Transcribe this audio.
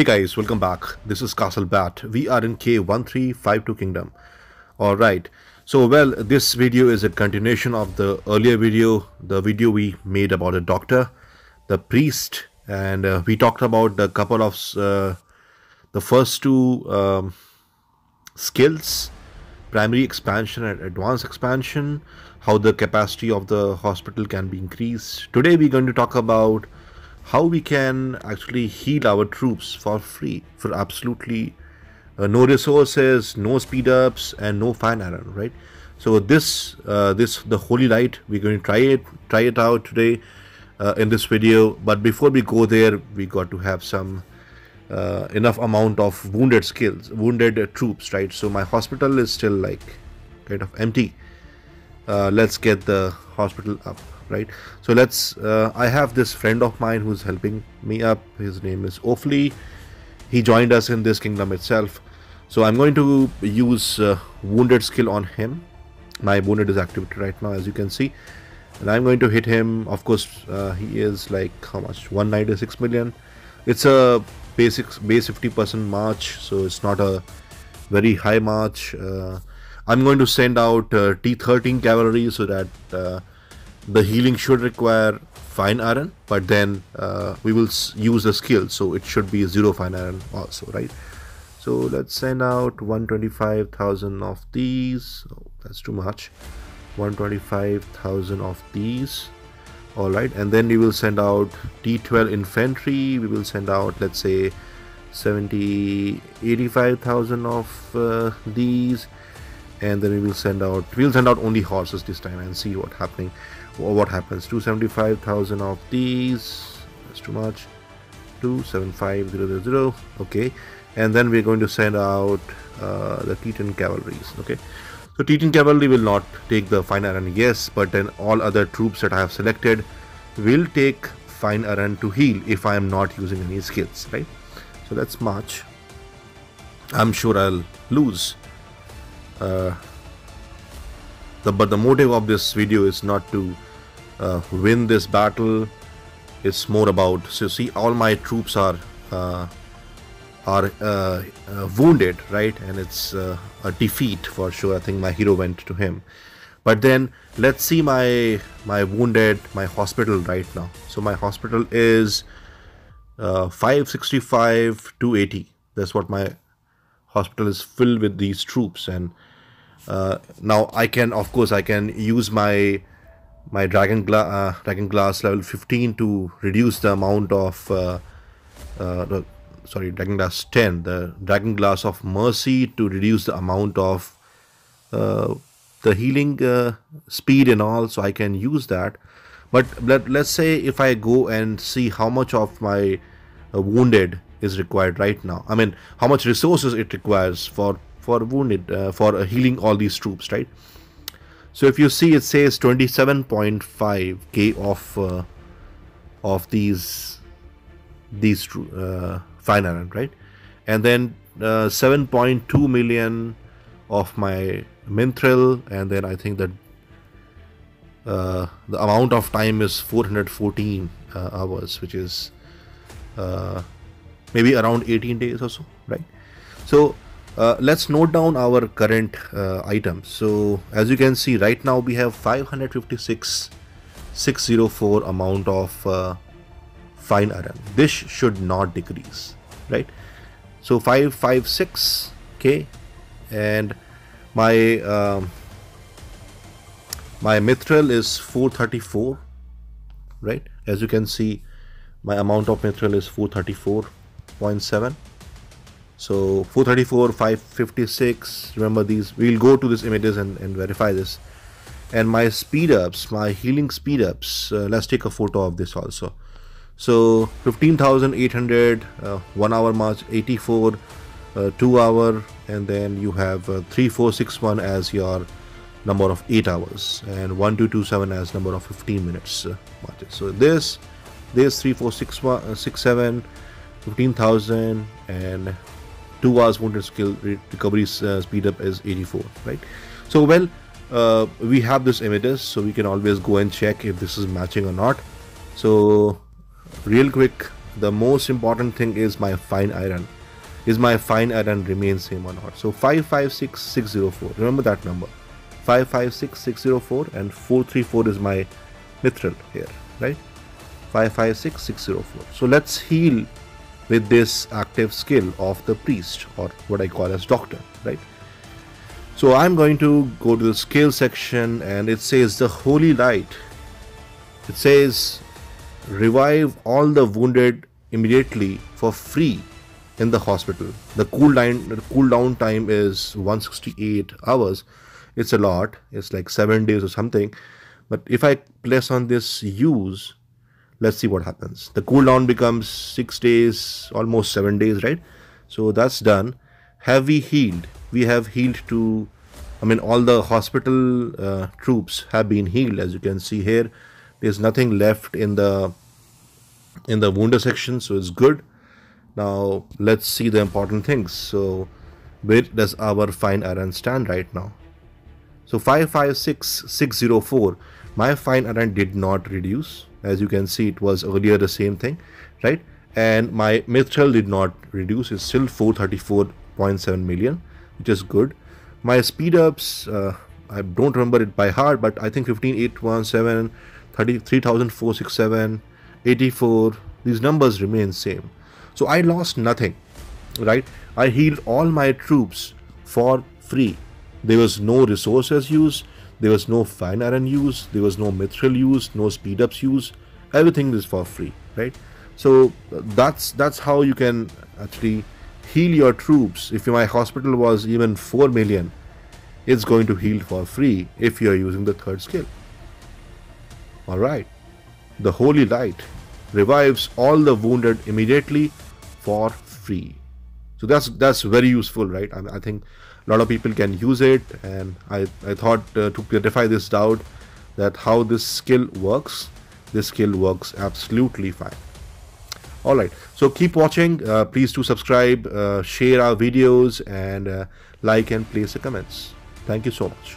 Hey guys, welcome back. This is Castle Bat. We are in K1352 Kingdom. Alright, so well, this video is a continuation of the earlier video, the video we made about the doctor, the priest, and uh, we talked about the couple of uh, the first two um, skills, primary expansion and advanced expansion, how the capacity of the hospital can be increased. Today we're going to talk about how we can actually heal our troops for free for absolutely uh, no resources no speed ups and no fine iron right? So this uh, this the holy light we're going to try it try it out today uh, in this video. But before we go there we got to have some uh, enough amount of wounded skills wounded troops right? So my hospital is still like kind of empty. Uh, let's get the hospital up right? So let's uh, i have this friend of mine who's helping me up. His name is Ofli. He joined us in this kingdom itself. So i'm going to use uh, wounded skill on him. My wounded is activated right now as you can see. And i'm going to hit him. Of course uh, he is like how much? 196 million. It's a basic base 50 percent march so it's not a very high march. Uh, i'm going to send out uh, t13 cavalry so that uh, the healing should require fine iron but then uh, we will use the skill so it should be zero fine iron also right? So let's send out 125,000 of these. Oh, that's too much. 125,000 of these. All right and then we will send out t12 infantry. We will send out let's say 70 85,000 of uh, these. And then we will send out we'll send out only horses this time and see what happening what happens? 275,000 of these. That's too much. 275,000 okay. And then we're going to send out uh, the Titan cavalries. Okay. So Titan cavalry will not take the fine iron yes but then all other troops that I have selected will take fine iron to heal if I am not using any skills right? So let's march I'm sure I'll lose. Uh, the, but the motive of this video is not to uh, win this battle it's more about so see all my troops are uh, are uh, uh wounded right? And it's uh, a defeat for sure. I think my hero went to him. But then let's see my my wounded my hospital right now. So my hospital is uh, 565 to 80 that's what my hospital is filled with these troops. And now I can of course I can use my my dragon, Gla uh, dragon glass level 15 to reduce the amount of uh, uh, sorry dragon glass 10 the dragon glass of mercy to reduce the amount of uh, the healing uh, speed and all so I can use that. But let, let's say if I go and see how much of my wounded is required right now. I mean how much resources it requires for for wounded uh, for uh, healing all these troops right so if you see it says 27.5 k of uh, of these these uh, fine iron right? And then uh, 7.2 million of my mithril and then I think that uh, the amount of time is 414 uh, hours which is uh, maybe around 18 days or so right? So uh, let's note down our current uh, items. So as you can see right now we have 556 604 amount of uh, fine iron. This should not decrease right? So 556 k and my um, my mithril is 434 right? As you can see my amount of mithril is 434.7 so 434 556 remember these we'll go to these images and, and verify this. And my speed ups my healing speed ups uh, let's take a photo of this also. So 15800 uh, 1 hour march 84 uh, 2 hour and then you have uh, 3461 as your number of 8 hours and 1227 as number of 15 minutes uh, marches. So this this 3467 15000 and 2 hours wounded skill recovery uh, speed up is 84 right? So well uh, we have this images so we can always go and check if this is matching or not. So real quick the most important thing is my fine iron. Is my fine iron remain same or not? So 556604 remember that number? 556604 and 434 is my mithril here right? 556604 so let's heal with this active skill of the priest or what I call as doctor right so I'm going to go to the skill section and it says the holy light it says revive all the wounded immediately for free in the hospital. The cooldown the cooldown time is 168 hours. It's a lot. It's like seven days or something. But if I place on this use, let's see what happens. The cooldown becomes six days, almost seven days, right? So that's done. Have we healed? We have healed to, I mean, all the hospital uh, troops have been healed, as you can see here. There's nothing left in the in the wounded section, so it's good. Now let's see the important things. So where does our fine iron stand right now? So 556604, my fine iron did not reduce. As you can see, it was earlier the same thing, right? And my mithril did not reduce. It's still 434.7 million, which is good. My speed ups, uh, I don't remember it by heart, but I think 15817, 33,467, 84, these numbers remain same. So I lost nothing, right? I healed all my troops for free. There was no resources used, there was no fine iron use, there was no mithril use, no speed ups use. Everything is for free, right? So that's that's how you can actually heal your troops. If my hospital was even 4 million, it's going to heal for free if you are using the third skill. Alright. The holy light revives all the wounded immediately for free. So that's that's very useful, right? I, I think a lot of people can use it, and I I thought uh, to clarify this doubt that how this skill works. This skill works absolutely fine. All right, so keep watching. Uh, please do subscribe, uh, share our videos, and uh, like and place the comments. Thank you so much.